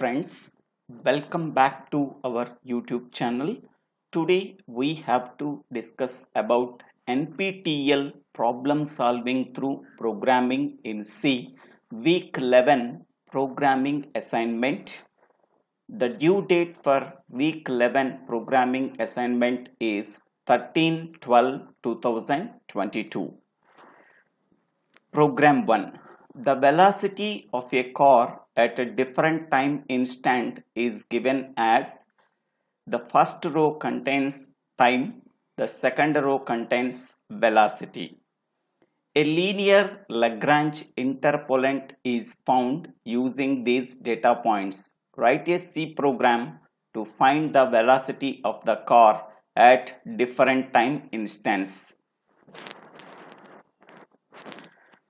friends, welcome back to our YouTube channel. Today we have to discuss about NPTEL problem solving through programming in C week 11 programming assignment. The due date for week 11 programming assignment is 13 12 2022. Program 1 The velocity of a car at a different time instant is given as the first row contains time, the second row contains velocity. A linear Lagrange interpolant is found using these data points. Write a C program to find the velocity of the car at different time instants.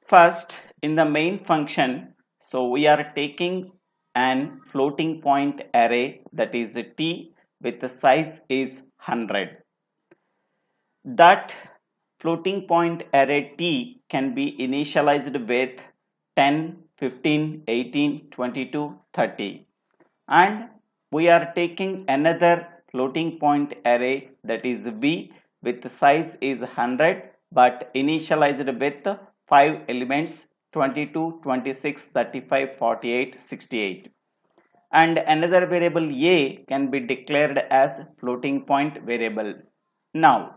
First, in the main function, so we are taking an floating point array that is t with the size is 100. That floating point array t can be initialized with 10, 15, 18, 22, 30 and we are taking another floating point array that is v with size is 100 but initialized with 5 elements 22, 26, 35, 48, 68 and another variable a can be declared as floating point variable. Now,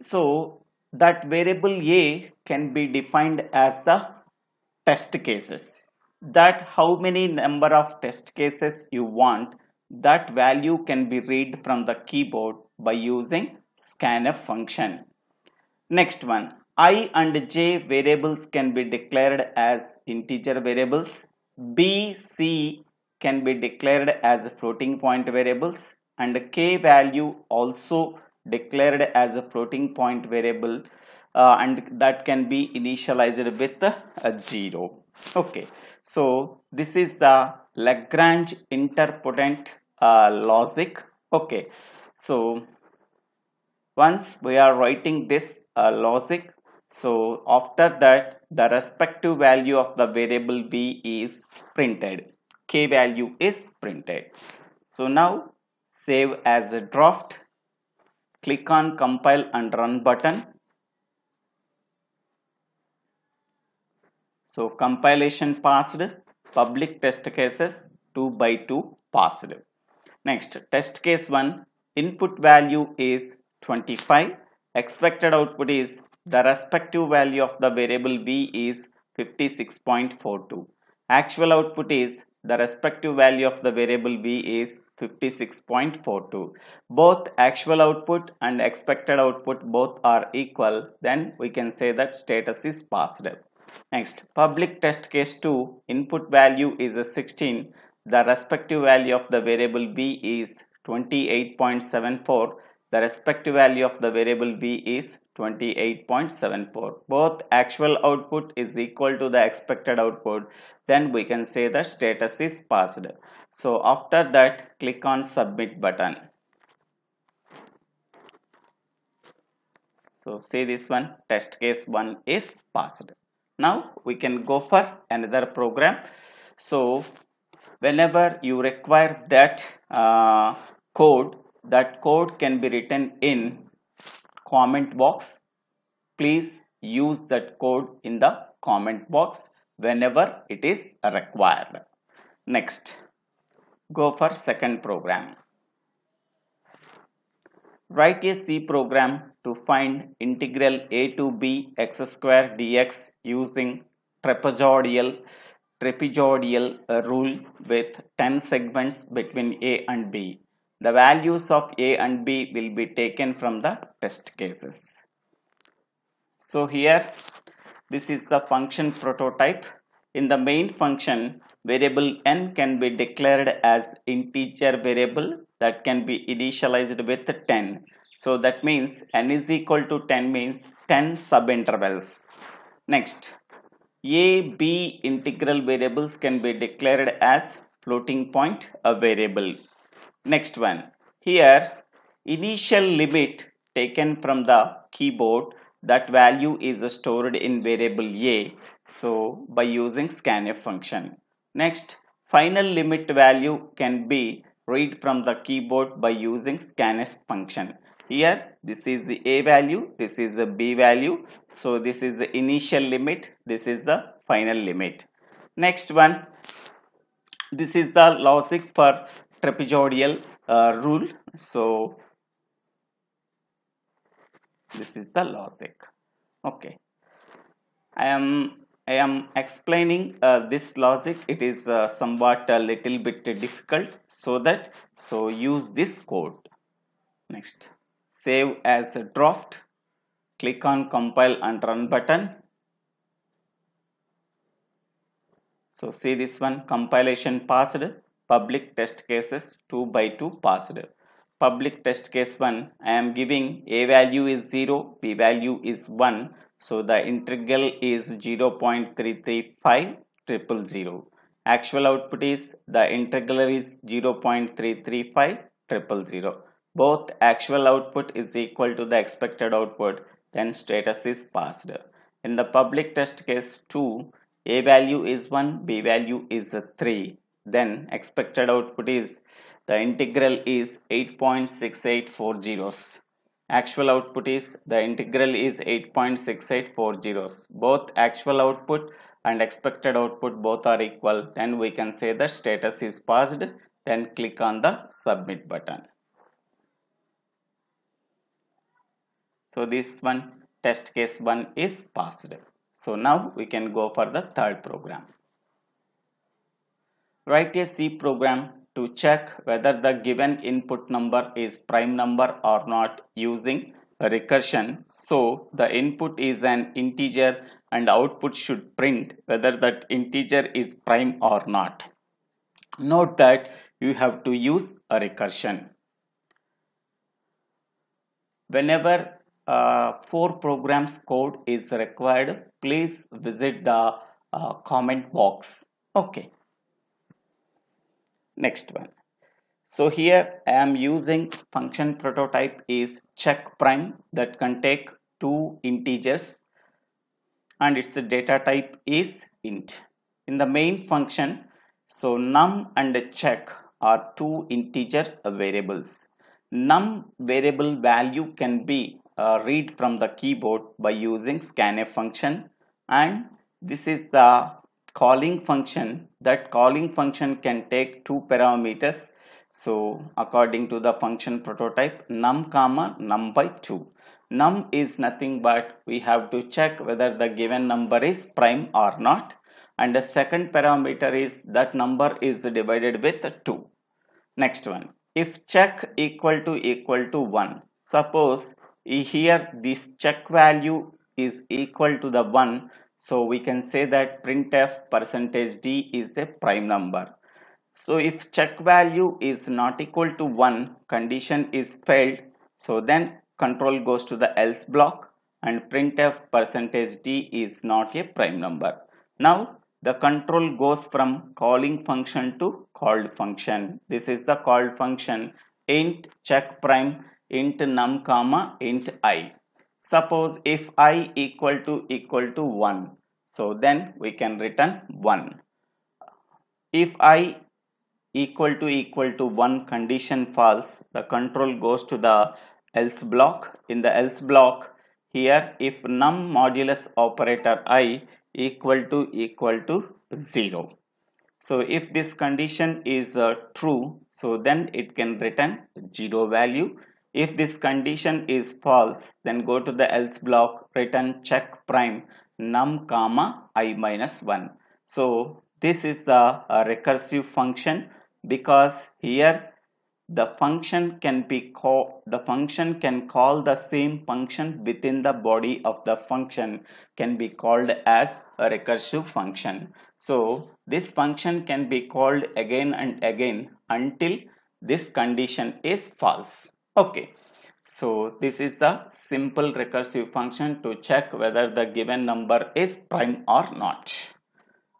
so that variable a can be defined as the test cases that how many number of test cases you want that value can be read from the keyboard by using scanf function. Next one i and j variables can be declared as integer variables. B c can be declared as floating point variables. And k value also declared as a floating point variable uh, and that can be initialized with a zero. Okay so this is the lagrange interpolant uh, logic. Okay so once we are writing this uh, logic so after that the respective value of the variable b is printed. K value is printed. So now save as a draft. Click on compile and run button. So compilation passed. Public test cases 2 by 2 passed. Next test case 1 input value is 25 expected output is the respective value of the variable b is 56.42 actual output is the respective value of the variable b is 56.42 both actual output and expected output both are equal then we can say that status is passed. Next public test case 2 input value is a 16 the respective value of the variable b is 28.74 the respective value of the variable b is 28.74 both actual output is equal to the expected output. Then we can say the status is passed. So after that click on submit button. So see this one test case 1 is passed. Now we can go for another program. So whenever you require that uh, code that code can be written in comment box. Please use that code in the comment box whenever it is required. Next go for second program. Write a c program to find integral a to b x square dx using trapezoidal trapezoidal rule with 10 segments between a and b the values of a and b will be taken from the test cases. So here this is the function prototype. In the main function variable n can be declared as integer variable that can be initialized with 10 so that means n is equal to 10 means 10 subintervals. Next a b integral variables can be declared as floating point a variable next one. Here initial limit taken from the keyboard that value is stored in variable a so by using scanf function. Next final limit value can be read from the keyboard by using scanf function. Here this is the a value this is the b value so this is the initial limit this is the final limit. Next one. This is the logic for trapezoidal uh, rule. So this is the logic. Okay. I am i am explaining uh, this logic. It is uh, somewhat a little bit difficult so that so use this code. Next. Save as a draft. Click on compile and run button. So see this one. Compilation passed public test cases 2 by 2 passed. Public test case 1 I am giving a value is 0 b value is 1 so the integral is 0.335 triple zero. Actual output is the integral is 0.335 triple zero. Both actual output is equal to the expected output then status is passed. In the public test case 2 a value is 1 b value is 3 then expected output is the integral is 8.6840 actual output is the integral is 8.6840 both actual output and expected output both are equal. Then we can say the status is passed. Then click on the submit button. So this one test case 1 is passed. So now we can go for the third program write a C program to check whether the given input number is prime number or not using recursion. So the input is an integer and output should print whether that integer is prime or not. Note that you have to use a recursion. Whenever uh, four programs code is required, please visit the uh, comment box. Okay next one. So here I am using function prototype is check prime that can take two integers and its data type is int. In the main function so num and check are two integer variables. Num variable value can be uh, read from the keyboard by using scanf function and this is the calling function that calling function can take two parameters. So according to the function prototype num comma num by 2 num is nothing but we have to check whether the given number is prime or not. And the second parameter is that number is divided with 2 next one. If check equal to equal to 1 suppose here this check value is equal to the 1 so we can say that printf percentage d is a prime number. So if check value is not equal to 1, condition is failed. So then control goes to the else block and printf percentage d is not a prime number. Now the control goes from calling function to called function. This is the called function int check prime int num comma int i. Suppose if i equal to equal to 1, so then we can return 1. If i equal to equal to 1 condition false, the control goes to the else block. In the else block, here if num modulus operator i equal to equal to 0. So if this condition is uh, true, so then it can return 0 value if this condition is false, then go to the else block, return check prime num comma i minus 1. So this is the uh, recursive function because here the function can be called the function can call the same function within the body of the function can be called as a recursive function so this function can be called again and again until this condition is false okay. So this is the simple recursive function to check whether the given number is prime or not.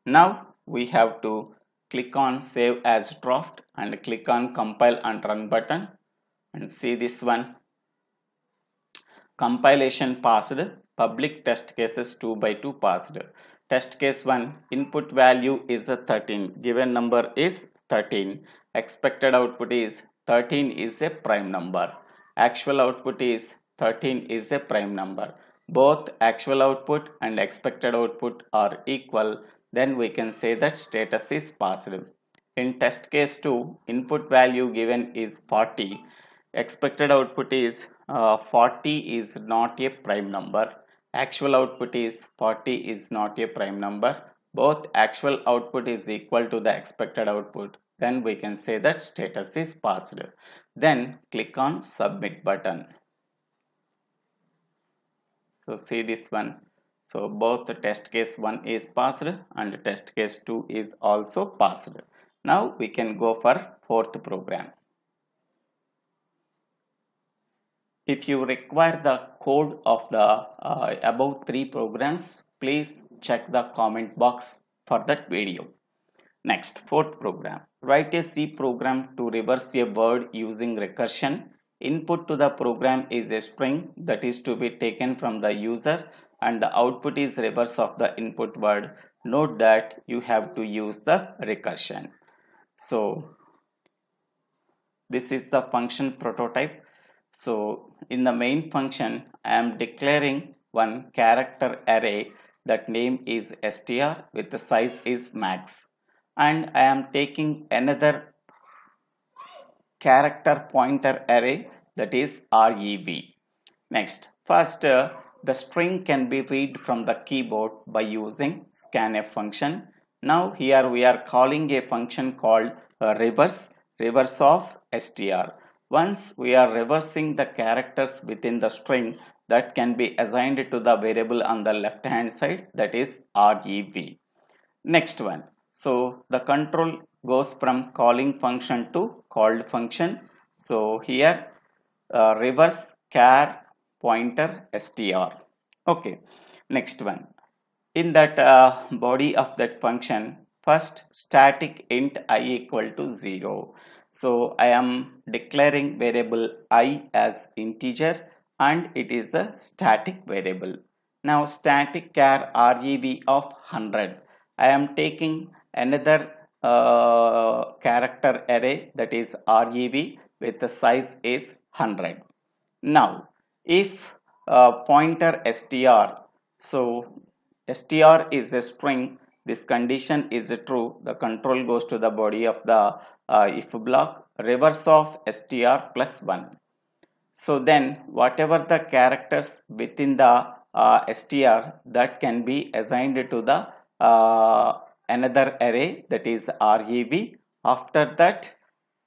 Now we have to click on save as draft and click on compile and run button and see this one. Compilation passed. Public test cases 2 by 2 passed. Test case 1 input value is a 13 given number is 13 expected output is 13 is a prime number. Actual output is 13 is a prime number. Both actual output and expected output are equal. Then we can say that status is positive in test case 2 input value given is 40 expected output is uh, 40 is not a prime number. Actual output is 40 is not a prime number. Both actual output is equal to the expected output then we can say that status is passed. then click on submit button. So see this one. So both the test case 1 is passed and test case 2 is also passed. Now we can go for fourth program. If you require the code of the uh, above three programs please check the comment box for that video next fourth program write a c program to reverse a word using recursion Input to the program is a string that is to be taken from the user and the output is reverse of the input word. Note that you have to use the recursion. So this is the function prototype. So in the main function I am declaring one character array that name is str with the size is max and I am taking another character pointer array that is REV. Next, first uh, the string can be read from the keyboard by using scanf function. Now here we are calling a function called uh, reverse, reverse of str. Once we are reversing the characters within the string that can be assigned to the variable on the left hand side that is REV. Next one. So the control goes from calling function to called function. So here uh, reverse char pointer str okay next one. In that uh, body of that function first static int i equal to 0 so i am declaring variable i as integer and it is a static variable. Now static char rev of 100 i am taking another uh, character array that is rev with the size is 100 now if uh, pointer str so str is a string this condition is true the control goes to the body of the uh, if block reverse of str plus 1 so then whatever the characters within the uh, str that can be assigned to the uh, another array that is rev after that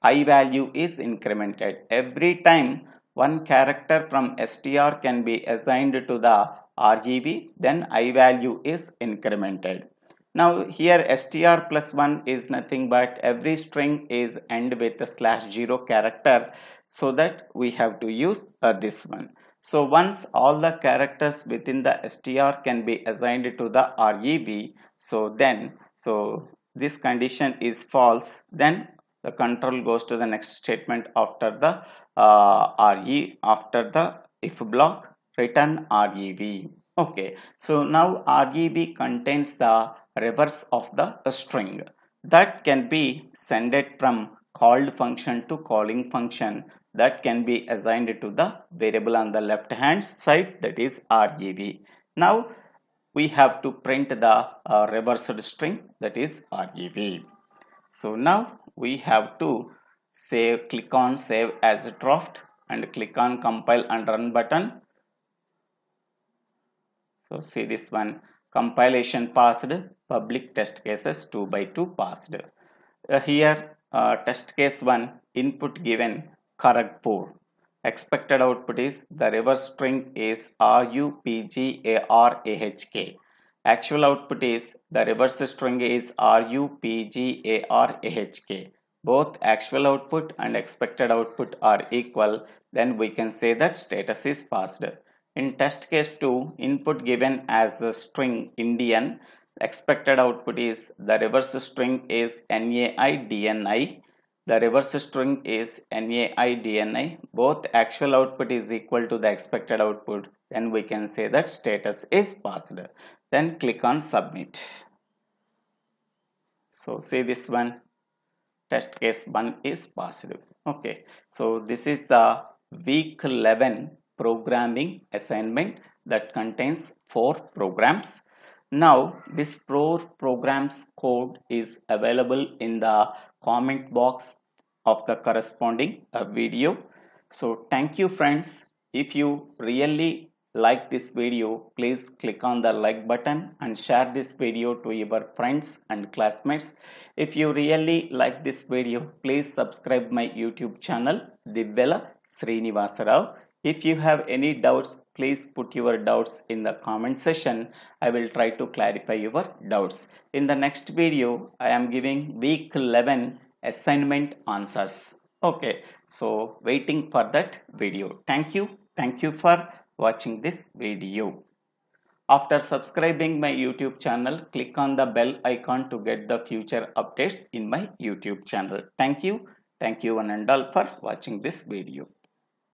i value is incremented. Every time one character from str can be assigned to the RGB then i value is incremented. Now here str plus 1 is nothing but every string is end with a slash 0 character so that we have to use uh, this one. So once all the characters within the str can be assigned to the REV so then so this condition is false then the control goes to the next statement after the uh, re after the if block return rev okay so now rev contains the reverse of the string. That can be sended from called function to calling function. That can be assigned to the variable on the left hand side that is rev now we have to print the uh, reversed string that is rev so now we have to save click on save as draft and click on compile and run button. So see this one compilation passed public test cases 2 by 2 passed. Uh, here uh, test case 1 input given Kharagpur expected output is the reverse string is RUPGARAHK. Actual output is the reverse string is RUPGARAHK. Both actual output and expected output are equal then we can say that status is passed. In test case 2 input given as a string Indian expected output is the reverse string is NAIDNI the reverse string is NAI both actual output is equal to the expected output. Then we can say that status is passed. Then click on submit. So see this one? Test case 1 is positive okay. So this is the week 11 programming assignment that contains four programs now this four programs code is available in the comment box of the corresponding uh, video. So thank you friends. If you really like this video please click on the like button and share this video to your friends and classmates. If you really like this video please subscribe my youtube channel Divvela Srinivasa Rao if you have any doubts, please put your doubts in the comment section. I will try to clarify your doubts. In the next video, I am giving week 11 assignment answers. Okay, so waiting for that video. Thank you. Thank you for watching this video. After subscribing my YouTube channel, click on the bell icon to get the future updates in my YouTube channel. Thank you. Thank you one and all for watching this video.